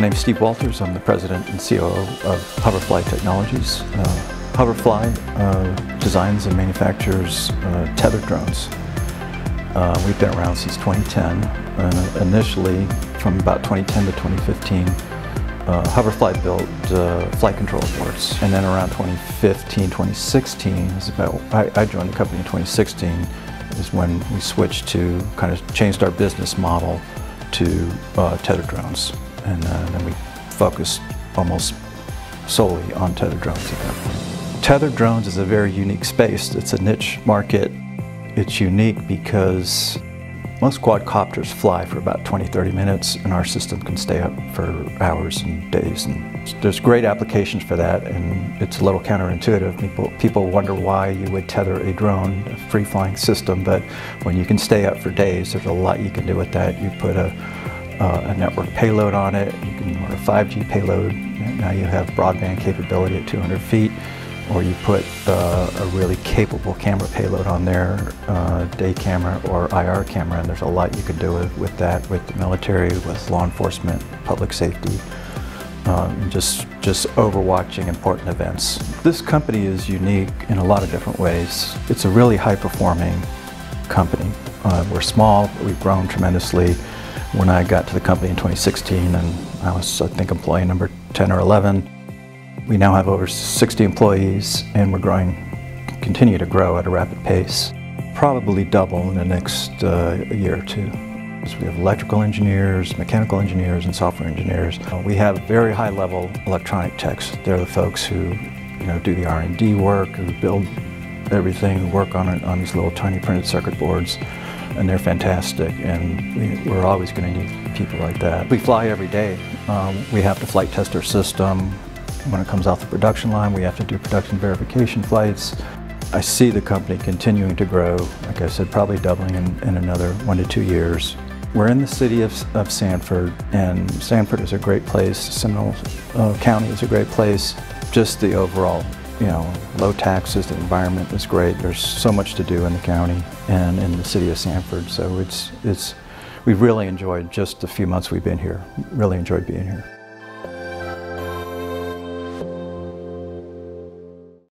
name is Steve Walters. I'm the president and COO of Hoverfly Technologies. Uh, Hoverfly uh, designs and manufactures uh, tethered drones. Uh, we've been around since 2010. Uh, initially, from about 2010 to 2015, uh, Hoverfly built flight control boards. And then around 2015, 2016, is about, I, I joined the company in 2016, is when we switched to kind of changed our business model to tethered drones. And uh, then we focused almost solely on tethered drones at that point. Tethered drones is a very unique space. It's a niche market. It's unique because most quadcopters fly for about 20, 30 minutes and our system can stay up for hours and days. And there's great applications for that and it's a little counterintuitive. People, people wonder why you would tether a drone, a free-flying system, but when you can stay up for days, there's a lot you can do with that. You put a, uh, a network payload on it, you can or a 5G payload. Now you have broadband capability at 200 feet or you put uh, a really capable camera payload on there, uh, day camera or IR camera, and there's a lot you can do with, with that, with the military, with law enforcement, public safety, um, just, just overwatching important events. This company is unique in a lot of different ways. It's a really high-performing company. Uh, we're small, but we've grown tremendously. When I got to the company in 2016, and I was, I think, employee number 10 or 11, we now have over 60 employees and we're growing, continue to grow at a rapid pace. Probably double in the next uh, year or two. So we have electrical engineers, mechanical engineers, and software engineers. We have very high level electronic techs. They're the folks who you know, do the R&D work, who build everything, work on, it, on these little tiny printed circuit boards and they're fantastic and we, are always going to need people like that. We fly every day. Um, we have to flight test our system. When it comes off the production line, we have to do production verification flights. I see the company continuing to grow, like I said, probably doubling in, in another one to two years. We're in the city of, of Sanford, and Sanford is a great place. Seminole uh, County is a great place. Just the overall, you know, low taxes, the environment is great. There's so much to do in the county and in the city of Sanford. So it's, it's, we've really enjoyed just the few months we've been here. Really enjoyed being here.